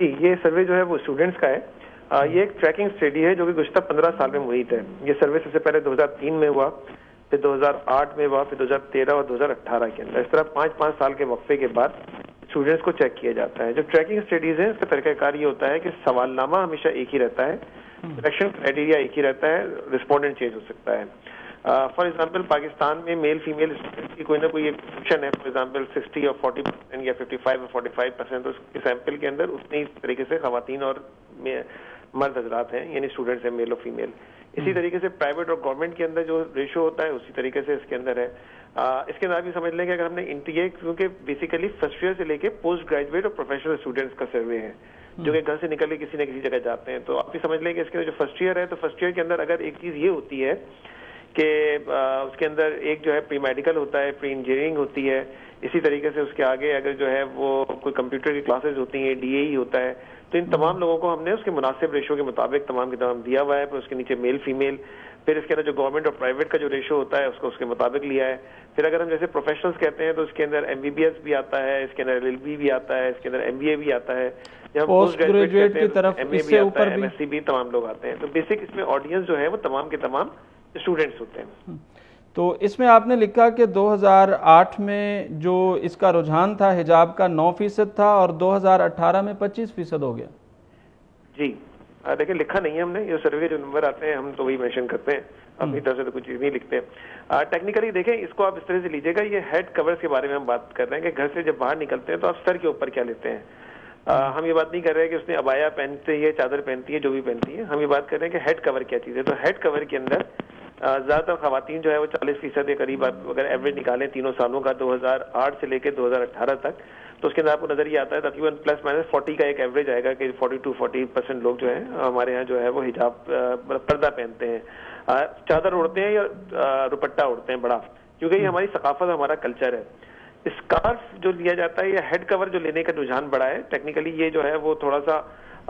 जी ये सर्वे जो है वो स्टूडेंट्स का है। आ, ये एक ट्रैकिंग स्टडी है जो कि गुजशत पंद्रह साल में मुहित है ये सर्वे सबसे पहले 2003 में हुआ फिर 2008 में हुआ फिर 2013 और 2018 के अंदर। इस तरह पाँच पाँच साल के वक्फे के बाद स्टूडेंट्स को चेक किया जाता है। जो ट्रैकिंग स्टडीज़ है उसका तरीकाकार ये होता है कि सवालनामा हमेशा एक ही रहता है। सिलेक्शन क्राइटेरिया एक ही रहता है रिस्पोंडेंट चेंज हो सकता है। फॉर uh, एग्ज़ाम्पल पाकिस्तान में मेल फीमेल स्टूडेंट की कोई ना कोई एक फ़ंक्शन है फॉर एग्ज़ाम्पल 60 और 40 परसेंट या 55 और 45 परसेंट तो उसके सैंपल के अंदर उतनी तरीके से खातन और मर्द हजरात हैं यानी स्टूडेंट्स हैं मेल और फीमेल इसी हम्म। तरीके से प्राइवेट और गवर्नमेंट के अंदर जो रेशो होता है उसी तरीके से इसके अंदर है आ, इसके अंदर भी समझ लें कि अगर हमने इंटीए क्योंकि बेसिकली फ़र्स्ट ईयर से लेके पोस्ट ग्रेजुएट और प्रोफेशनल स्टूडेंट्स का सर्वे है हम्म। जो कि घर से निकल के किसी न किसी जगह जाते हैं तो आप भी समझ लें कि इसके जो फ़र्स्ट ईयर है तो फ़र्स्ट ईयर के अंदर अगर एक चीज़ ये होती है कि उसके अंदर एक जो है प्री मेडिकल होता है प्री इंजीनियरिंग होती है। इसी तरीके से उसके आगे अगर जो है वो कोई कंप्यूटर की क्लासेज होती हैं डीए e होता है तो इन तमाम लोगों को हमने उसके मुनासिब रेशो के मुताबिक तमाम के तमाम दिया हुआ है फिर उसके नीचे मेल फीमेल फिर इसके अंदर जो गवर्नमेंट और प्राइवेट का जो रेशो होता है उसको उसके मुताबिक लिया है। फिर अगर हम जैसे प्रोफेशनल्स कहते हैं तो उसके अंदर एमबीबीएस भी आता है इसके अंदर एल भी आता है इसके अंदर एमबीए भी आता है। जब पोस्ट ग्रेजुएट की तरफ़ इससे ऊपर एमएससी भी तमाम लोग आते हैं। तो बेसिक इसमें ऑडियंस जो है वो तमाम के तमाम स्टूडेंट्स होते हैं। तो इसमें आपने लिखा कि 2008 में जो इसका रुझान था हिजाब का 9 फ़ीसद था और 2018 में 25 फ़ीसद हो गया। जी। देखिए लिखा नहीं है हमने। ये सर्वे जो नंबर आते हैं हम तो वही मेंशन करते हैं। अपनी हम्म। तरफ़ से तो कुछ चीज़ नहीं लिखते। हैं टेक्निकली देखें इसको आप इस तरह से लीजिएगा ये हेड कवर्स के बारे में हम बात कर रहे हैं कि घर से जब बाहर निकलते हैं तो आप सर के ऊपर क्या लेते हैं? आ, हम्म। हम ये बात नहीं कर रहे हैं कि उसने अबाया पहनते है चादर पहनती है जो भी पहनती है। हम ये बात कर रहे हैं कि हेड कवर क्या चीज़ है। तो हेड कवर के अंदर ज़्यादातर खातन जो है वो 40 फ़ीसद के करीब आप अगर एवरेज निकालें तीनों सालों का 2008 से लेकर 2018 तक तो उसके अंदर आपको नज़र ये आता है तकरीबन प्लस माइनस 40 का एक एवरेज आएगा कि 40 टू 40 परसेंट लोग जो है हमारे यहाँ जो है वो हिजाब मतलब पर्दा पहनते हैं। चादर उड़ते हैं या दुपट्टा उड़ते हैं बड़ा क्योंकि ये हमारी सकाफत हमारा कल्चर है। स्कार्फ जो लिया जाता है या हेड कवर जो लेने का रुझान बढ़ा है टेक्निकली ये जो है वो थोड़ा सा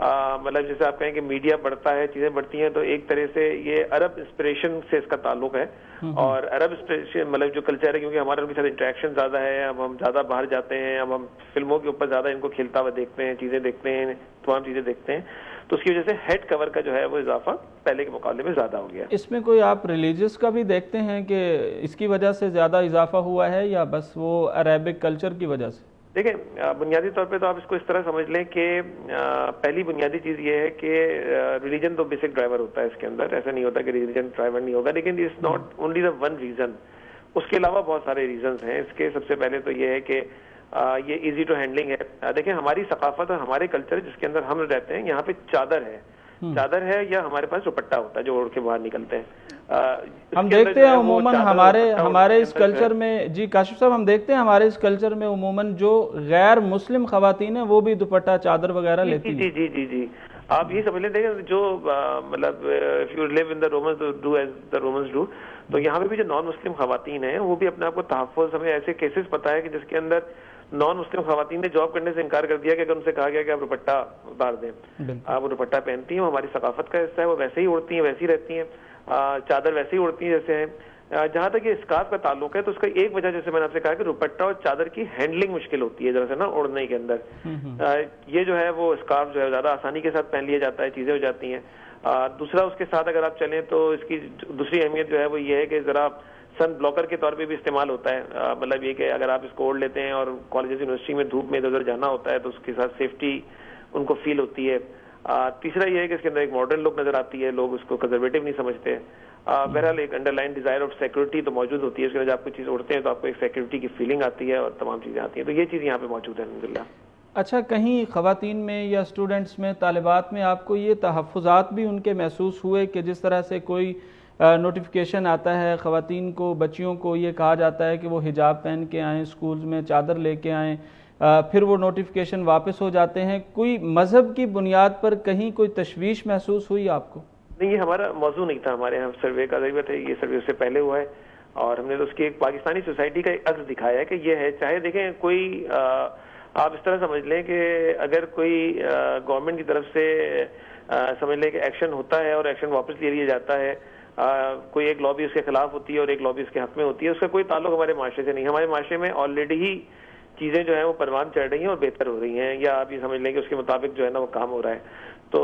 मतलब जैसे आप कहें कि मीडिया बढ़ता है चीज़ें बढ़ती हैं तो एक तरह से ये अरब इंस्पिरेशन से इसका ताल्लुक है। हम्म, हम्म। और अरब इंस्पिरेशन मतलब जो कल्चर है क्योंकि हमारे उनके साथ इंटरेक्शन ज़्यादा है अब हम ज़्यादा बाहर जाते हैं अब हम फ़िल्मों के ऊपर ज़्यादा इनको खेलता हुआ देखते हैं चीज़ें देखते हैं तमाम चीज़ें देखते हैं। तो उसकी वजह से हेड कवर का जो है वो इजाफा पहले के मुकाबले में ज़्यादा हो गया। इसमें कोई आप रिलीजियस का भी देखते हैं कि इसकी वजह से ज़्यादा इजाफा हुआ है या बस वो अरेबिक कल्चर की वजह से? देखिए बुनियादी तौर पे तो आप इसको इस तरह समझ लें कि पहली बुनियादी चीज़ ये है कि रिलीजन तो बेसिक ड्राइवर होता है इसके अंदर। ऐसा नहीं होता कि रिलीजन ड्राइवर नहीं होगा, लेकिन it's not only the one reason उसके अलावा बहुत सारे रीजन हैं। इसके सबसे पहले तो ये है कि ये इजी टू हैंडलिंग है। देखिए, हमारी सकाफत और हमारे कल्चर जिसके अंदर हम रहते हैं, यहाँ पे चादर है। चादर है या हमारे पास दुपट्टा होता है जो ओढ़ के बाहर निकलते हैं? हम देखते हैं उमूमन हमारे हमारे इस कल्चर में जी काशिफ साहब हम देखते हैं हमारे इस कल्चर में उमूमन जो गैर मुस्लिम खातन है वो भी दुपट्टा चादर वगैरह लेती जी जी जी जी। आप ये समझ लेते हैं जो मतलब if you live in the Romans do as the Romans do तो यहाँ पे भी जो नॉन मुस्लिम खातन है वो भी अपने आप को तहफ़ हमें ऐसे केसेस पता है कि जिसके अंदर नॉन मुस्लिम खातन ने जॉब करने से इनकार कर दिया कि अगर उनसे कहा गया कि आप दुपट्टा उतार दें। आप वो दुपट्टा पहनती हैं हमारी सकाफत का हिस्सा है वो वैसे ही उड़ती हैं वैसी रहती हैं। चादर वैसे ही उड़ती हैं जैसे हैं। जहाँ तक ये स्कार्फ का ताल्लुक है तो उसका एक वजह जैसे मैंने आपसे कहा कि दुपट्टा और चादर की हैंडलिंग मुश्किल होती है जरा से ना उड़ने के अंदर। हम्म, हम्म। ये जो है वो स्कार्फ जो है ज़्यादा आसानी के साथ पहन लिया जाता है चीज़ें हो जाती हैं। दूसरा उसके साथ अगर आप चलें तो इसकी दूसरी अहमियत जो है वो ये है कि जरा सन ब्लॉकर के तौर पे भी इस्तेमाल होता है। मतलब ये कि अगर आप इसको ओढ़ लेते हैं और कॉलेज यूनिवर्सिटी में धूप में इधर उधर जाना होता है तो उसके साथ सेफ्टी उनको फील होती है। आ, तीसरा ये है कि इसके अंदर एक मॉडर्न लुक नज़र आती है लोग उसको कंजर्वेटिव नहीं समझते। बहरहाल एक अंडरलाइन डिज़ायर ऑफ़ सिक्योरिटी तो मौजूद होती है उसके अंदर आप कोई चीज़ उड़ते हैं तो आपको एक सिक्योरिटी की फीलिंग आती है और तमाम चीज़ें आती हैं। तो ये चीज़ यहाँ पे मौजूद है अलहमदिल्ला अच्छा कहीं खातन में या स्टूडेंट्स में तालिबात में आपको ये तहफ़ात भी उनके महसूस हुए कि जिस तरह से कोई नोटिफिकेशन आता है ख़वान को बच्चियों को ये कहा जाता है कि वो हिजाब पहन के आएँ स्कूल में चादर लेके आएँ। फिर वो नोटिफिकेशन वापस हो जाते हैं। कोई मज़हब की बुनियाद पर कहीं कोई तशवीश महसूस हुई आपको? नहीं ये हमारा मौजू नहीं था हमारे यहाँ। सर्वे का ज़रूरत है ये सर्वे उससे पहले हुआ है। और हमने तो उसकी एक पाकिस्तानी सोसाइटी का एक अक्स दिखाया है कि ये है। चाहे देखें कोई आ, आप इस तरह समझ लें कि अगर कोई गवर्नमेंट की तरफ़ से आ, समझ लें कि एक्शन होता है और एक्शन वापस ले लिया जाता है कोई एक लॉबी उसके खिलाफ होती है और एक लॉबी उसके हक में होती है। उसका कोई ताल्लुक हमारे माशरे से नहीं हमारे माशरे में ऑलरेडी ही चीज़ें जो है वो परवान चढ़ रही हैं और बेहतर हो रही हैं या आप ये समझ लें कि उसके मुताबिक जो है ना वो काम हो रहा है। तो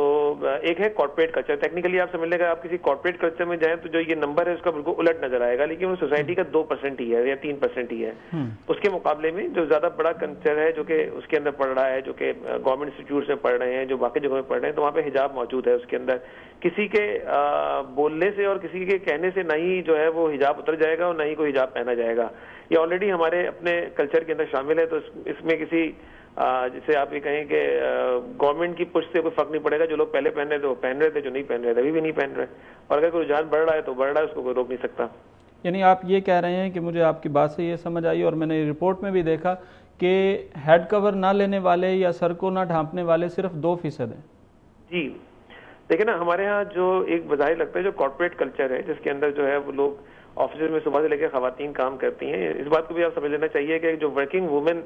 एक है कॉर्पोरेट कल्चर टेक्निकली आप समझ लेगा आप किसी कॉर्पोरेट कल्चर में जाएँ तो जो ये नंबर है उसका बिल्कुल उलट नज़र आएगा लेकिन वो सोसाइटी का दो परसेंट ही है या तीन परसेंट ही है। हम्म। उसके मुकाबले में जो ज़्यादा बड़ा कल्चर है जो कि उसके अंदर पढ़ रहा है जो कि गवर्नमेंट इंस्टीट्यूट में पढ़ रहे हैं जो बाकी जगहों में पढ़ रहे हैं तो वहाँ पे हिजाब मौजूद है उसके अंदर। किसी के बोलने से और किसी के कहने से ना ही जो है वो हिजाब उतर जाएगा और ना ही कोई हिजाब पहना जाएगा। ये ऑलरेडी हमारे अपने कल्चर के अंदर शामिल है तो इसमें किसी जिसे आप ये कहें कि गवर्नमेंट की पुश से कोई फ़र्क नहीं पड़ेगा। जो लोग पहले पहन रहे थे वो पहन रहे थे जो नहीं पहन रहे थे अभी भी नहीं पहन रहे। और अगर कोई रुझान बढ़ रहा है तो बढ़ रहा है उसको कोई रोक नहीं सकता। यानी आप ये कह रहे हैं कि मुझे आपकी बात से ये समझ आई और मैंने रिपोर्ट में भी देखा कि हेड कवर ना लेने वाले या सर को ना ढांपने वाले सिर्फ़ दो फ़ीसद हैं। जी। देखिए ना हमारे यहाँ जो एक बजाय लगता है जो कॉर्पोरेट कल्चर है जिसके अंदर जो है वो लोग ऑफ़िस में सुबह से लेकर खातन काम करती हैं। इस बात को भी आप समझ लेना चाहिए कि जो वर्किंग वुमेन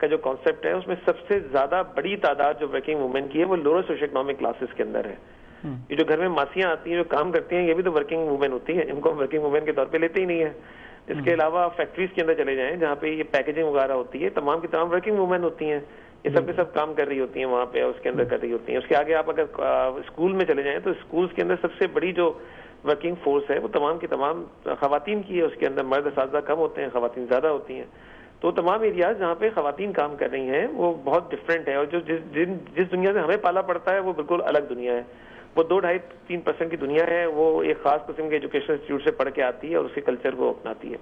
का जो कॉन्सेप्ट है उसमें सबसे ज़्यादा बड़ी तादाद जो वर्किंग वुमेन की है वो लोअर सोशो इकोनॉमिक क्लासेस के अंदर है। हम्म। ये जो घर में मासियाँ आती हैं जो काम करती हैं ये भी तो वर्किंग वुमेन होती है। इनको वर्किंग वुमेन के तौर पे लेते ही नहीं है। इसके हम्म। अलावा फैक्ट्रीज के अंदर चले जाएँ जहाँ पे ये पैकेजिंग वगैरह होती है तमाम की तमाम वर्किंग वुमेन होती हैं। ये सब के सब काम कर रही होती हैं वहाँ पे उसके अंदर कर रही होती हैं। उसके आगे आप अगर स्कूल में चले जाएँ तो स्कूल्स के अंदर सबसे बड़ी जो वर्किंग फोर्स है वो तमाम की तमाम खातन की है। उसके अंदर मर्द साजा कम होते हैं खातन ज़्यादा होती हैं। तो तमाम एरियाज़ जहाँ पे खातन काम कर रही हैं वो बहुत डिफरेंट है। और जो जिस जिन जिस दुनिया से हमें पाला पड़ता है वो बिल्कुल अलग दुनिया है। वो दो ढाई तीन परसेंट की दुनिया है वो एक खास किस्म के एजुकेशन इंस्टीट्यूट से पढ़ के आती है और उसके कल्चर को अपनाती है।